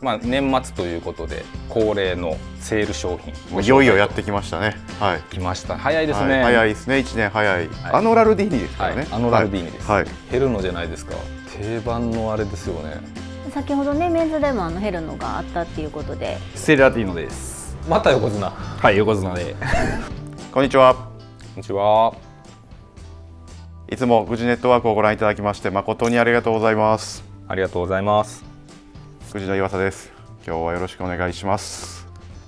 まあ、年末ということで恒例のセール商品。いよいよやってきましたね。はい。来ました。早いですね、はい、早いですね。1年早い、アノラルディーニですからね、はい、アノラルディーニです、はい、ヘルノじゃないですか。定番のあれですよね。先ほどねメンズでもあのヘルノがあったっていうことで。セラティーノです。また横綱。はい横綱で。こんにちは。こんにちは。いつもグジネットワークをご覧いただきまして誠にありがとうございます。ありがとうございます藤野岩佐です。今日はよろしくお願いします。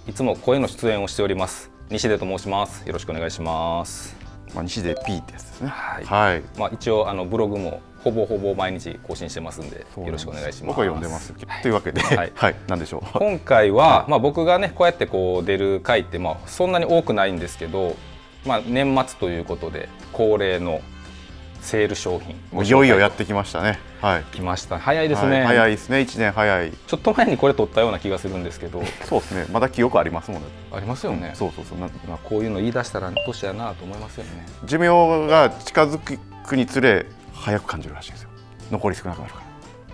いつも声の出演をしております。西出と申します。よろしくお願いします。まあ西出 P ってやつですね。はい、はい、まあ一応あのブログもほぼほぼ毎日更新してますんでよろしくお願いします。僕は読んでます、はい、というわけで、はい、はい、なんでしょう？今回は、まあ僕がねこうやってこう出る回ってまあそんなに多くないんですけどまあ年末ということで恒例のセール商品。いよいよやってきましたね。はい。来ました。早いですね、はい、早いですね。1年早い。ちょっと前にこれ取ったような気がするんですけど。そうですね。まだ記憶ありますもんね。ありますよね、うん、そうそうそう。まあ、こういうの言い出したら年やなと思いますよね。寿命が近づくにつれ早く感じるらしいですよ。残り少なくなるか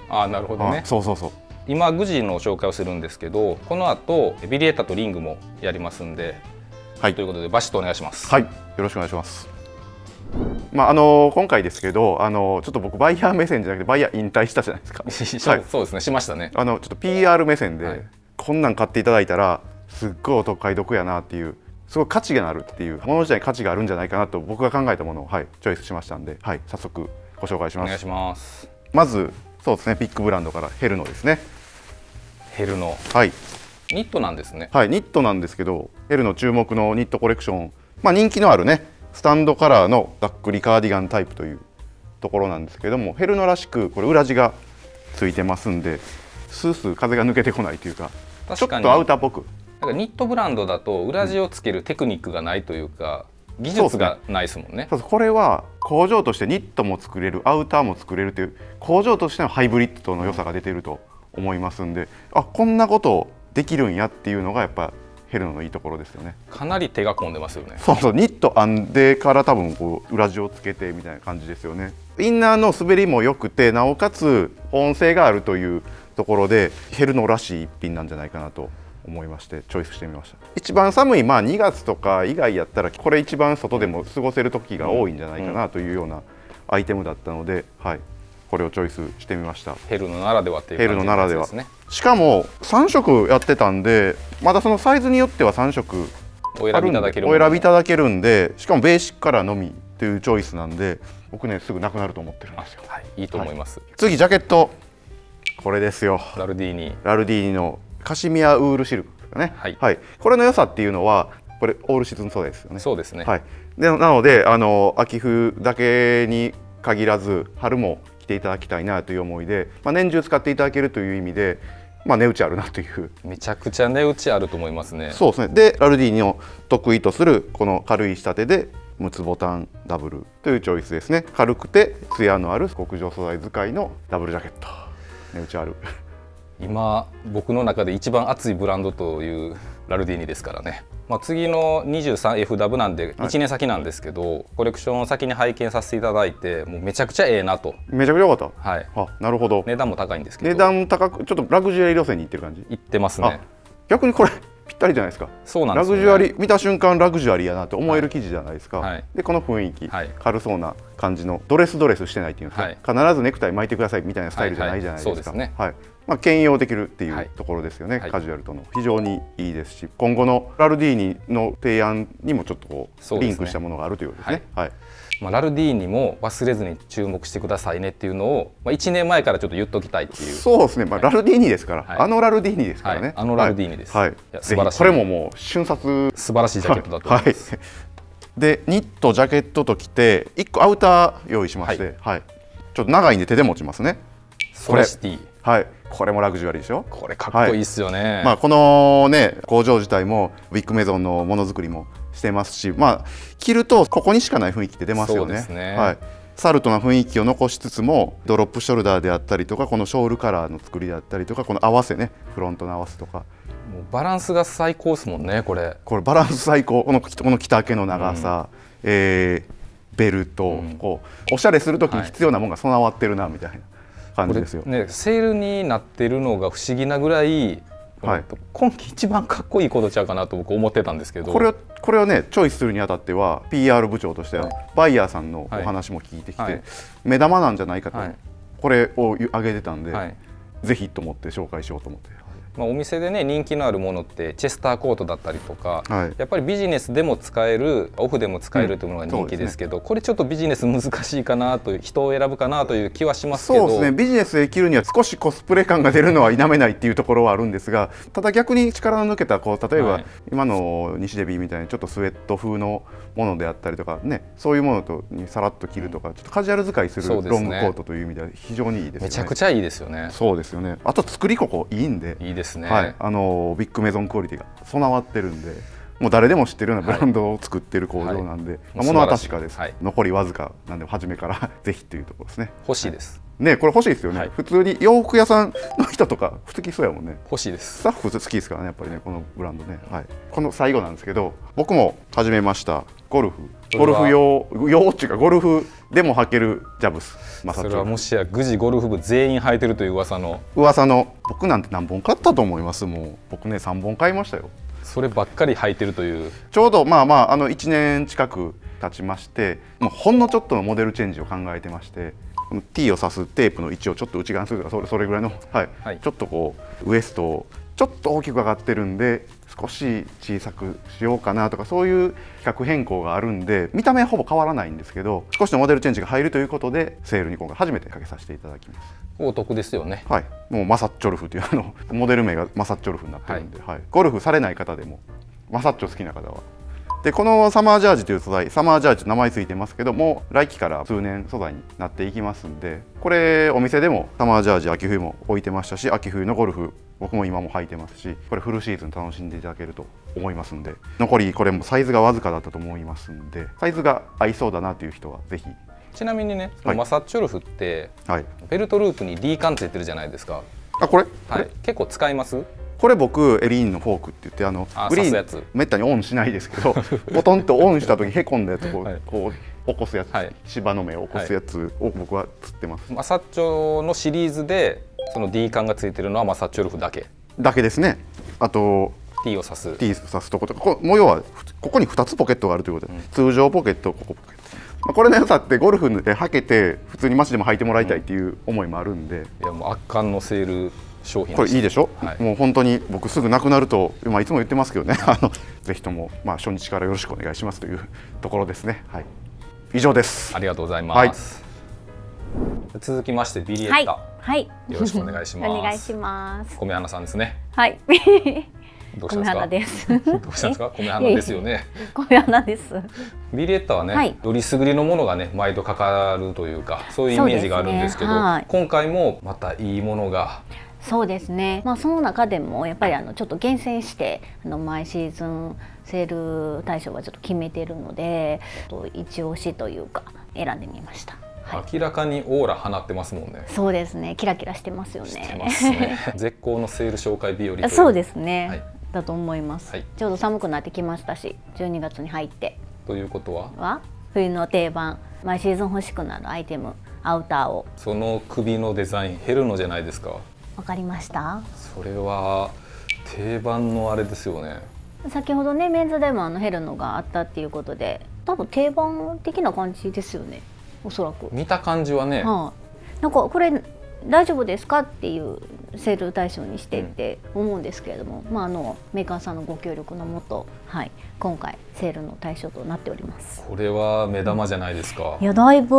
ら。ああなるほどね。そうそうそう。今グジの紹介をするんですけどこの後ビリエータとリングもやりますんで。はい。ということでバシッとお願いします。はい。よろしくお願いしますまああの今回ですけどあのちょっと僕バイヤー目線じゃなくてバイヤー引退したじゃないですか。はい、そうですね。しましたね。あのちょっと PR 目線で、はい、こんなん買っていただいたらすっごいお得買い得やなっていうすごい価値があるっていうもの自体に価値があるんじゃないかなと僕が考えたものを、はい、チョイスしましたんで、はい、早速ご紹介します。お願いします。まずそうですねビッグブランドからヘルノですね。ヘルノ。はい。ニットなんですね。はいニットなんですけどヘルノ注目のニットコレクションまあ人気のあるねスタンドカラーのダックリカーディガンタイプというところなんですけどもヘルノらしくこれ裏地がついてますんでスースー風が抜けてこないというかちょっとアウターっぽくなんかニットブランドだと裏地をつけるテクニックがないというか、うん、技術がないですもんね、ね、これは工場としてニットも作れるアウターも作れるという工場としてのハイブリッドの良さが出ていると思いますんであこんなことできるんやっていうのがやっぱヘルノのいいところですよね。かなり手が込んでますよね。そうそうニット編んでから多分こう裏地をつけてみたいな感じですよね。インナーの滑りも良くてなおかつ保温性があるというところでヘルノらしい一品なんじゃないかなと思いましてチョイスしてみました。一番寒いまあ2月とか以外やったらこれ一番外でも過ごせる時が多いんじゃないかなというようなアイテムだったので、はい、これをチョイスしてみました。ヘルノならではっていうヘルノならでは。しかも3色やってたんでまだそのサイズによっては3色お選びいただけるお選びいただけるんでしかもベーシックカラーのみというチョイスなんで僕ねすぐなくなると思ってるんですよ、はい、いいと思います、はい、次ジャケット。これですよ。ラルディーニ。ラルディーニのカシミヤウールシルクですかね、はい、はい、これの良さっていうのはこれオールシーズン素材ですよね。そうですね。はい。でなのであの秋冬だけに限らず春も着ていただきたいなという思いで、まあ、年中使っていただけるという意味で、まあ、値打ちあるなという。めちゃくちゃ値打ちあると思いますね。そうですね。でラルディーニの得意とするこの軽い仕立てで6つボタンダブルというチョイスですね。軽くて艶のある極上素材使いのダブルジャケット。値打ちある。今僕の中で一番熱いブランドというラルディーニですからね、まあ、次の 23FW なんで1年先なんですけど、はい、コレクションを先に拝見させていただいてもうめちゃくちゃええなと。めちゃくちゃ良かった。はい。あなるほど。値段も高いんですけど。値段高くちょっとラグジュアリー路線に行ってる感じ？行ってますね。逆にこれぴったりじゃないですか。そうなんです、ね、ラグジュアリー見た瞬間ラグジュアリーやなって思える生地じゃないですか、はい、でこの雰囲気、はい、軽そうな感じのドレスドレスしてないっていうんですか、はい、必ずネクタイ巻いてくださいみたいなスタイルじゃないじゃないですか、はい、はいまあ、兼用できるっていうところですよね、はい、カジュアルとの。非常にいいですし今後のラルディーニの提案にもちょっとこうリンクしたものがあるということですね。はい、はい。まあ、ラルディーニも忘れずに注目してくださいねっていうのを、まあ、1年前からちょっと言っときたいっていう。そうですね、まあ、ラルディーニですから、はい、あのラルディーニですからね、はい、あのラルディーニです、はい、素晴らしい。これももう瞬殺。素晴らしいジャケットだと思います、はい、でニットジャケットときて1個アウター用意しまして、はい。ちょっと長いんで手で持ちますね。ソレシティ。はいこれもラグジュアリーでしょ？これかっこいいっすよね、はい、まあ、このね工場自体もビッグメゾンのものづくりもしてますしまあ着るとここにしかない雰囲気って出ますよね、ね、はい。サルトな雰囲気を残しつつもドロップショルダーであったりとかこのショールカラーの作りであったりとかこの合わせねフロントの合わせとか。もうバランスが最高ですもんねこれ。これバランス最高。このこの着丈の長さ、うん、えー、ベルト、うん、こうおしゃれする時に必要なものが備わってるなみたいな、感じですよ。ね、セールになってるのが不思議なぐらい、はい。今季一番かっこいいことちゃうかなと僕思ってたんですけど。これをこれをねチョイスするにあたっては PR 部長としては、バイヤーさんのお話も聞いてきて、はい。目玉なんじゃないかと、はい。これを挙げてたんで、はい。ぜひと思って紹介しようと思って。まあ、お店でね人気のあるものってチェスターコートだったりとか、はい。やっぱりビジネスでも使えるオフでも使えるというものが人気ですけど、これちょっとビジネス難しいかなという人を選ぶかなという気はしますけど。そうですね。ビジネスできるには少しコスプレ感が出るのは否めないっていうところはあるんですがただ逆に力の抜けたこう例えば、はい。今の西デビーみたいにちょっとスウェット風のものであったりとかねそういうものとにさらっと着るとかちょっとカジュアル使いするロングコートという意味では非常にいいですよね。めちゃくちゃいいですよね。そうですよね。あと作りここいいんで。いいですね。はい、あのビッグメゾンクオリティが備わってるんでもう誰でも知ってるようなブランドを作ってる工場なんで、はい。まあ物は確かです、はい。残りわずかなんで初めから ぜひというところですね。欲しいです。ねこれ欲しいですよね、はい。普通に洋服屋さんの人とか好きそうやもんね。欲しいです。ス。タッフ好きですからねやっぱりねこのブランドね、はい、この最後なんですけど僕も始めました。ゴルフ。ゴルフ用。用っていうかゴルフでも履けるジャブス。マサそれはもしやグジゴルフ部全員履いてるという噂の噂の僕なん。て何本買ったと思いますもう僕ね3本買いましたよそればっかり履いてるという。ちょうどまあまああの1年近く経ちましてもうほんのちょっとのモデルチェンジを考えてましてこの T を刺すテープの位置をちょっと内側にするとかそれそれぐらいの、はい。はい。ちょっとこうウエストをちょっと大きく上がってるんで少し小さくしようかなとかそういう企画変更があるんで見た目はほぼ変わらないんですけど少しのモデルチェンジが入るということでセールに今回初めてかけさせていただきます。お得ですよね。はい、もうマサッチョルフというあの モデル名がマサッチョルフになってるんで、はいゴルフされない方でもマサッチョ好きな方は。でこのサマージャージという素材サマージャージと名前ついてますけども来季から通年素材になっていきますんでこれお店でもサマージャージ秋冬も置いてましたし秋冬のゴルフ僕も今も履いてますしこれフルシーズン楽しんでいただけると思いますんで残りこれもサイズがわずかだったと思いますんでサイズが合いそうだなという人はぜひ。ちなみにね、マサッチョルフってはい。ベルトループに D カンついてるじゃないですか。あこれ？はい。結構使います？これ僕エリーンのフォークって言ってあのあグリーンめったにオンしないですけど ポトンとオンした時へこんだやつをこう,、はい。こう起こすやつ、はい。芝の目を起こすやつを僕は釣ってます、マサッチョのシリーズでその D カンがついてるのはマサッチョルフだけ。だけですね。あと T を刺す。T 刺すとことか。こ模様はここに2つポケットがあるということで、通常ポケットここポケット。まあこれの良さってゴルフで履けて普通に街でも履いてもらいたいっていう思いもあるんで、いやもう圧巻のセール商品しこれいいでしょ、はい。もう本当に僕すぐなくなると、まあ、いつも言ってますけどね。あのぜひとも、まあ、初日からよろしくお願いしますというところですね、はい、以上です。ありがとうございます。続きましてビリエはいッタ、はいよろしくお願いします。お願いします。米花さんですね。はい。どうしたん米ですか？花です。どうしたんですか？米花ですよね。米花です。ビリエッタはね、はい。よりすぐりのものがね毎度かかるというかそういうイメージがあるんですけどね。はい。今回もまたいいものが。そうですね、まあ、その中でもやっぱりあのちょっと厳選してあの毎シーズンセール対象はちょっと決めているので一押しというか選んでみました、はい、明らかにオーラ放ってますもんね。そうですね。キラキラしてますよしてねますね。絶好のセール紹介日和。そうですね、はい。だと思います、はい。ちょうど寒くなってきましたし12月に入って。ということは？は冬の定番毎シーズン欲しくなるアイテムアウターを。その首のデザインヘルノじゃないですか。わかりました？それは定番のあれですよね。先ほどねメンズでもあのヘルノがあったっていうことで多分定番的な感じですよねおそらく見た感じはね、はい、なんかこれ大丈夫ですかっていうセール対象にしてって思うんですけれども、まあ、あのメーカーさんのご協力のもと、はい、今回セールの対象となっております。これは目玉じゃないですかい。やだいぶ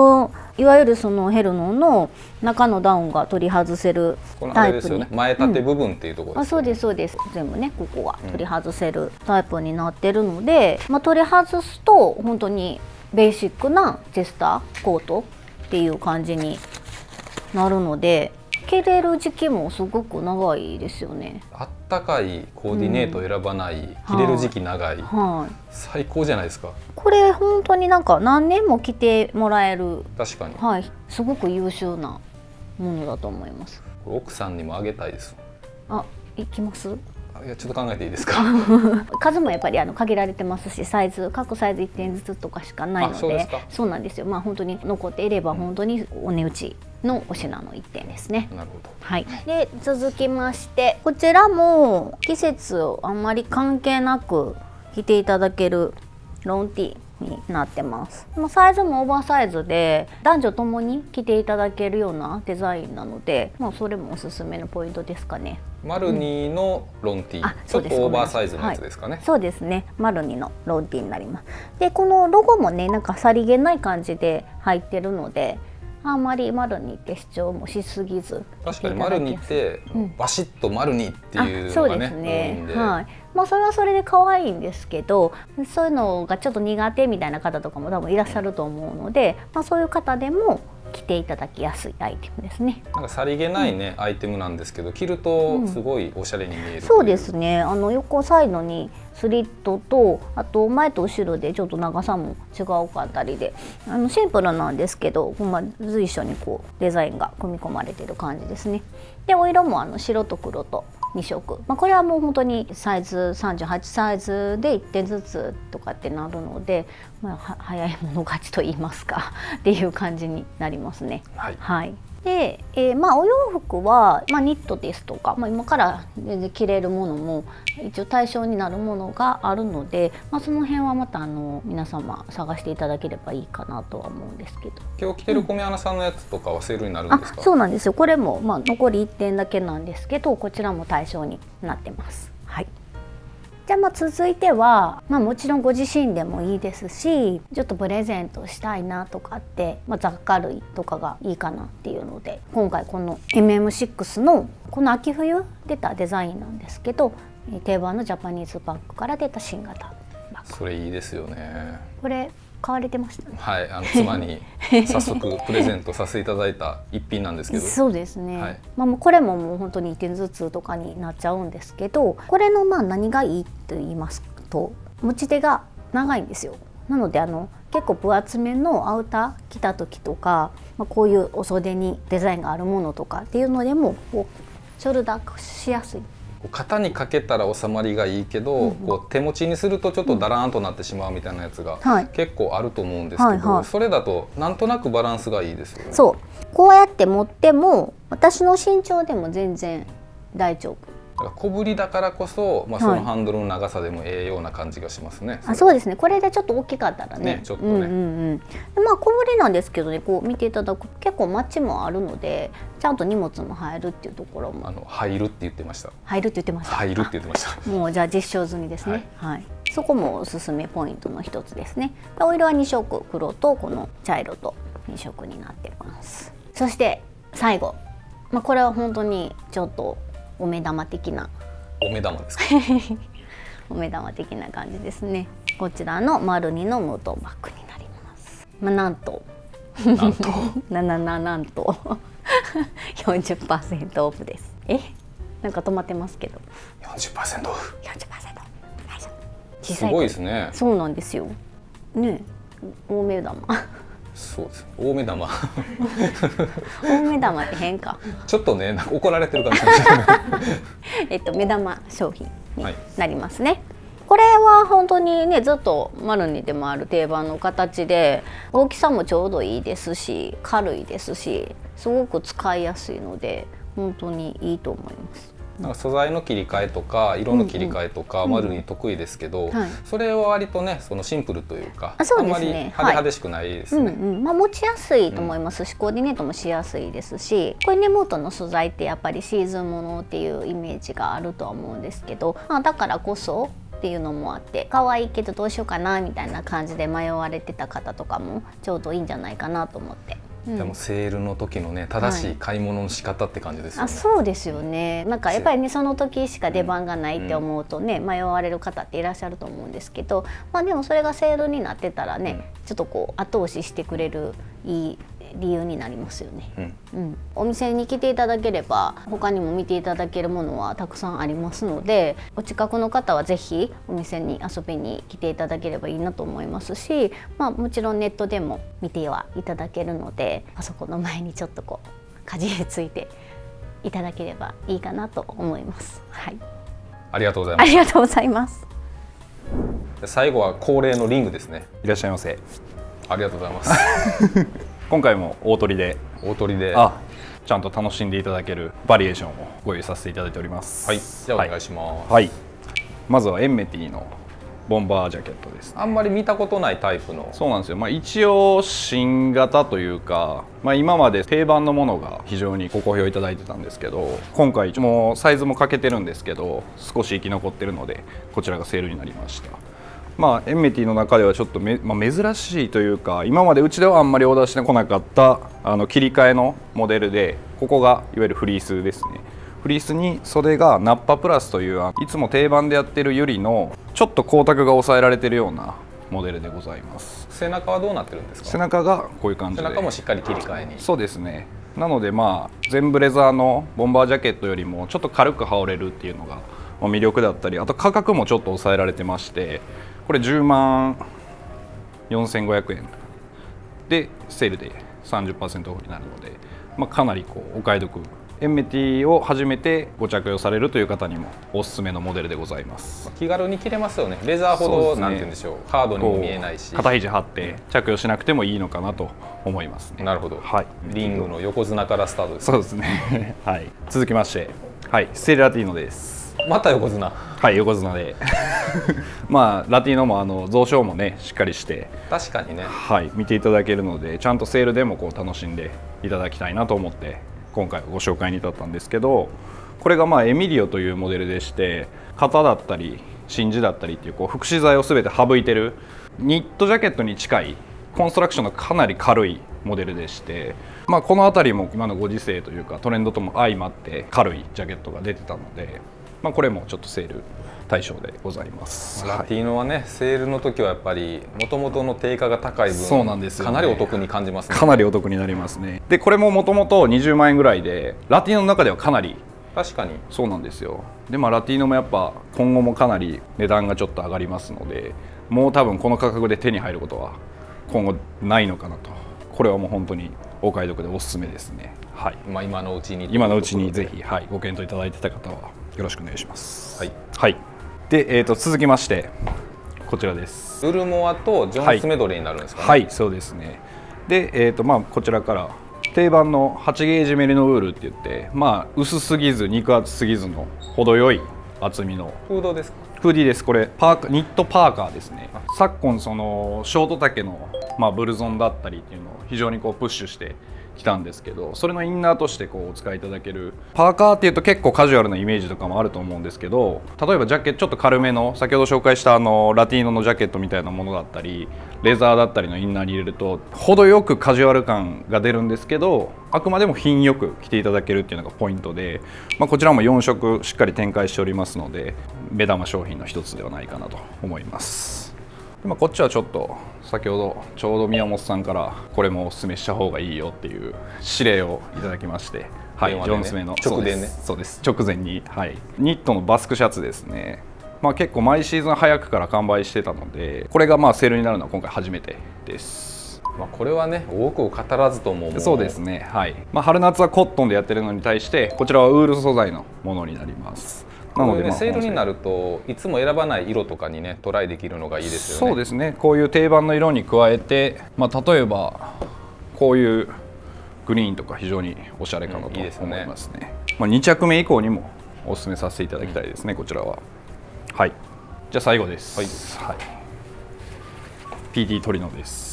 いわゆるそのヘルノの中のダウンが取り外せるタイプですよね。前縦部分っていうところですよね。あそうですそうです全部ねここが取り外せるタイプになってるので、まあ、取り外すと本当にベーシックなチェスターコートっていう感じになるので着れる時期もすごく長いですよね。あったかいコーディネート選ばない、着れる時期長い、はい、最高じゃないですか。これ本当になんか何年も着てもらえる、確かに。はい、すごく優秀なものだと思います。奥さんにもあげたいですあ、いきます？あいやちょっと考えていいですか？数もやっぱりあの限られてますしサイズ各サイズ1点ずつとかしかないのであそうなんですよ。まあ本当に残っていれば本当にお値打ちのお品の一点ですね。なるほど。はい、で続きましてこちらも季節をあんまり関係なく着ていただけるロンティーになってます。まあサイズもオーバーサイズで男女ともに着ていただけるようなデザインなので、まあ、それもおすすめのポイントですかね。マルニーのロンティー、あちょっとオーバーサイズのやつですかね、はい。そうですね。マルニのロンティーになります。でこのロゴもねなんかさりげない感じで入ってるのであんまりマルニって主張もしすぎず。確かにマルニーって、うん。バシッとマルニーっていうあそうでのがね。多いすねんで、はい。まあそれはそれで可愛いんですけどそういうのがちょっと苦手みたいな方とかも多分いらっしゃると思うので、まあ、そういう方でも着ていただきやすいアイテムですね。なんかさりげないね、アイテムなんですけど着るとすごいおしゃれに見えるといそうですねあの横サイドにスリットとあと前と後ろでちょっと長さも違うかったりであのシンプルなんですけど、まあ、随所にこうデザインが組み込まれてる感じですね。でお色もあの白と黒と2色、まあ、これはもう本当にサイズ38サイズで1点ずつとかってなるので、まあ、は 早い者勝ちと言いますかっていう感じになりますね。はい。はい、で、えーまあ、お洋服は、まあ、ニットですとか、まあ、今から全然着れるものも一応対象になるものがあるので、まあ、その辺はまたあの皆様探していただければいいかなとは思うんですけど。今日着てる小宮山さんのやつとかはセールになるんですか、あそうなんですよ。これも、まあ、残り1点だけなんですけどこちらも対象になってます。はいじゃあまあ続いては、まあ、もちろんご自身でもいいですしちょっとプレゼントしたいなとかって、まあ、雑貨類とかがいいかなっていうので今回この MM6 のこの秋冬出たデザインなんですけどえー定番のジャパニーズバッグから出た新型バッグ。それいいですよね。これ買われてましたね。はいあの妻に早速プレゼントさせていただいた一品なんですけど。そうですね、はい。まあ、もうこれももう本当に1点ずつとかになっちゃうんですけどこれのまあ何がいいと言いますと持ち手が長いんですよ。なのであの結構分厚めのアウター着た時とか、まあ、こういうお袖にデザインがあるものとかっていうのでもこうショルダーしやすいこう肩にかけたら収まりがいいけど、こう手持ちにするとちょっとだらーんとなってしまうみたいなやつがはい。結構あると思うんですけど、はいはい。それだとなんとなくバランスがいいですよね。そう。こうやって持っても私の身長でも全然大丈夫小ぶりだからこそ、まあ、はい。そのハンドルの長さでもええような感じがしますね。あそうですね。これでちょっと大きかったらね。ねちょっとね。うんうんうん、でまあ小ぶりなんですけどねこう見ていただくと結構マッチもあるのでちゃんと荷物も入るっていうところも。あの入るって言ってました。入るって言ってました。入るって言ってました。もうじゃあ実証済みですね。はい、そこもおすすめポイントの一つですね。でお色は2色黒とこの茶色と2色になってます。そして最後、まあ、これは本当にちょっとお目玉的な。お目玉ですか？お目玉的な感じですね。こちらの丸二のムートンバッグになります、まあ、なんと。なんと？ななななんと。40%オフです。え？なんか止まってますけど。40%オフ？40%大丈夫小すごい。さい声ですね。そうなんですよ。ね大目玉そうです。大目玉。大目玉って変かちょっとね怒られてる感じ。えっと目玉商品にはいなりますね、これは本当にねずっと丸にでもある定番の形で大きさもちょうどいいですし軽いですしすごく使いやすいので本当にいいと思いますなんか素材の切り替えとか色の切り替えとか、丸に得意ですけど、はい。それは割とねそのシンプルというかあそうですね。んまり派手派手しくないですね。うんうん。まあ、持ちやすいと思いますし、コーディネートもしやすいですしこれ根元の素材ってやっぱりシーズンものっていうイメージがあるとは思うんですけど、まあ、だからこそっていうのもあって可愛いけどどうしようかなみたいな感じで迷われてた方とかもちょうどいいんじゃないかなと思って。うん。でもセールの時のね正しい買い物の仕方って感じですよね。あそうですよね。なんかやっぱりねその時しか出番がないって思うとね、迷われる方っていらっしゃると思うんですけどまあでもそれがセールになってたらね、ちょっとこう後押ししてくれるいい理由になりますよね。うんうん、お店に来ていただければ他にも見ていただけるものはたくさんありますのでお近くの方はぜひお店に遊びに来ていただければいいなと思いますし、まあ、もちろんネットでも見てはいただけるのでパソコンの前にちょっとこうかじりついていただければいいかなと思います。はい、ありがとうございます。ありがとうございます。最後は恒例のリングですね。いらっしゃいませ。ありがとうございます。今回も大鳥で。大鳥で。あちゃんと楽しんでいただけるバリエーションをご用意させていただいております。はい。じゃあお願いします、はい、まずはエンメティのボンバージャケットですあんまり見たことないタイプの。そうなんですよ、まあ、一応新型というか、まあ、今まで定番のものが非常にご好評いただいてたんですけど今回もうサイズも欠けてるんですけど少し生き残ってるのでこちらがセールになりましたまあエンメティの中ではちょっとめ、まあ、珍しいというか今までうちではあんまりオーダーしてこなかったあの切り替えのモデルでここがいわゆるフリースですね。フリースに袖がナッパプラスというあいつも定番でやってるユリのちょっと光沢が抑えられてるようなモデルでございます。背中はどうなってるんですか？背中がこういう感じ背で中もしっかり切り替えに。そうですね。なのでまあ全部レザーのボンバージャケットよりもちょっと軽く羽織れるっていうのがまあ魅力だったりあと価格もちょっと抑えられてましてこれ10万4500円。でセールで30%オフになるので、まあ、かなりこうお買い得。エンメティを初めてご着用されるという方にもおすすめのモデルでございます。気軽に着れますよね。レザーほど、ね。なんて言うんでしょう。ハードにも見えないし。肩肘張って着用しなくてもいいのかなと思いますね。なるほど、はい。リングの横綱からスタートです。そうですね。はい。続きまして。はい。ステレラティーノですまた横綱。はい横綱で。まあラティーノもあの蔵書もねしっかりして。確かにね。はい見ていただけるのでちゃんとセールでもこう楽しんでいただきたいなと思って今回はご紹介に至ったんですけどこれがまあエミリオというモデルでして型だったり真珠だったりっていうこう副資材を全て省いてるニットジャケットに近いコンストラクションがかなり軽いモデルでして、まあ、この辺りも今のご時世というかトレンドとも相まって軽いジャケットが出てたので、まあ、これもちょっとセール対象でございます。ラティーノはねセールの時はやっぱりもともとの定価が高い分そうなんですよね。かなりお得に感じますね。かなりお得になりますね。でこれももともと20万円ぐらいでラティーノの中ではかなり確かに。そうなんですよ。でまあラティーノもやっぱ今後もかなり値段がちょっと上がりますのでもう多分この価格で手に入ることは今後ないのかなと。これはもう本当にお買い得でおすすめですね。はい。まあ、今のうちに今のうちにぜひ、はい、ご検討いただいてた方はよろしくお願いします。はい。はい。で、えー、と続きましてこちらです。ウルモアとジョンスメドレーになるんですかね、はいそうですね。で、えーとまあ、こちらから定番の8ゲージメリノウールって言って、まあ、薄すぎず肉厚すぎずの程よい厚みのフードですか？フーディーです。これパーカニットパーカーですね。昨今そのショート丈の、まあ、ブルゾンだったりっていうのを非常にこうプッシュしてきたんですけどそれのインナーとしてこうお使いいただけるパーカーっていうと結構カジュアルなイメージとかもあると思うんですけど例えばジャケットちょっと軽めの先ほど紹介したあのラティーノのジャケットみたいなものだったりレザーだったりのインナーに入れると程よくカジュアル感が出るんですけどあくまでも品よく着ていただけるっていうのがポイントで、まあ、こちらも4色しっかり展開しておりますので目玉商品の一つではないかなと思います。でまあ、こっちはちょっと先ほどちょうど宮本さんからこれもおすすめした方がいいよっていう指令をいただきまして、はい、ね。ジョンスメの。直電ね。そうです。そうです。直前に、はい、ニットのバスクシャツですね、まあ、結構毎シーズン早くから完売してたのでこれがまあセールになるのは今回初めてですまあ、これはね多くを語らずとももそうですね。はい、まあ、春夏はコットンでやってるのに対してこちらはウール素材のものになります。なこういうねまあセールになるといつも選ばない色とかにねトライできるのがいいですよね。そうですね。こういう定番の色に加えて、まあ、例えばこういうグリーンとか非常におしゃれかなとうんいいですよね。思いますね,、まあ、2着目以降にもお勧めさせていただきたいですね、こちらは。はい。じゃあ最後です。はい、PT トリノです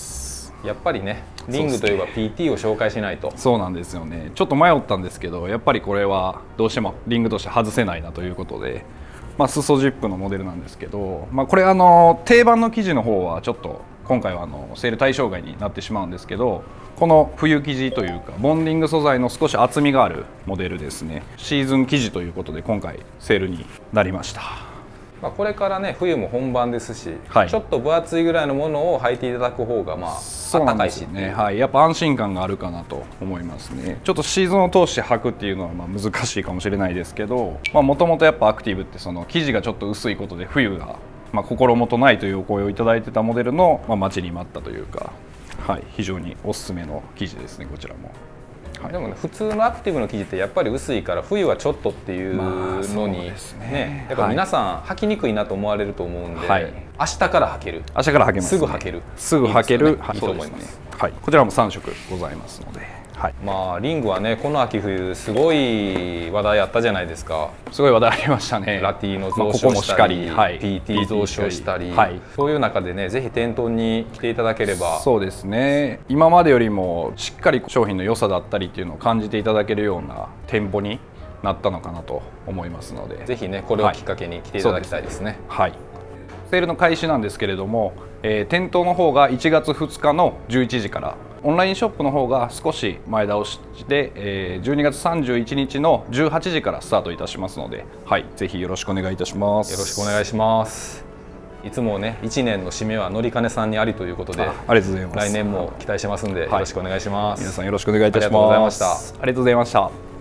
やっぱりねリングといえば PT を紹介しないと。そうなんですよね。ちょっと迷ったんですけどやっぱりこれはどうしてもリングとして外せないなということで、まあ、裾ジップのモデルなんですけど、まあ、これあの定番の生地の方はちょっと今回はあのセール対象外になってしまうんですけどこの冬生地というかボンディング素材の少し厚みがあるモデルですね。シーズン生地ということで今回セールになりましたまあ、これからね冬も本番ですし、はい。ちょっと分厚いぐらいのものを履いていただく方がまあ暖かいしね、はい、やっぱ安心感があるかなと思いますね。ちょっとシーズンを通して履くっていうのはまあ難しいかもしれないですけどもともとやっぱアクティブってその生地がちょっと薄いことで冬が、まあ、心もとないというお声をいただいてたモデルの、まあ、待ちに待ったというか、はい、非常におすすめの生地ですねこちらも。はい。でもね普通のアクティブの生地ってやっぱり薄いから冬はちょっとっていうのに、ね。ねやっぱ皆さん履きにくいなと思われると思うんで、はい。明日から履ける。明日から履けます、すぐ履ける。すぐ履ける。いいね。いいと思います。ねはい、こちらも3色ございますので、はい、まあリングはねこの秋冬すごい話題あったじゃないですか。すごい話題ありましたね。ラティの増まあここもし床したかり、はい、PT 増床したり、はい、そういう中でねぜひ店頭に来ていただければ。そうですね。今までよりもしっかり商品の良さだったりっていうのを感じていただけるような店舗になったのかなと思いますので。ぜひねこれをきっかけに来ていただきたいですね、はい、セールの開始なんですけれども、えー店頭の方が1月2日の11時からオンラインショップの方が少し前倒しで、えー12月31日の18時からスタートいたしますので、はい、ぜひよろしくお願いいたします。よろしくお願いします。いつもね1年の締めはのりかねさんにありということであありがとうございます。来年も期待してますんで、よろしくお願いします。皆さんよろしくお願いいたします。ありがとうございました。ありがとうございました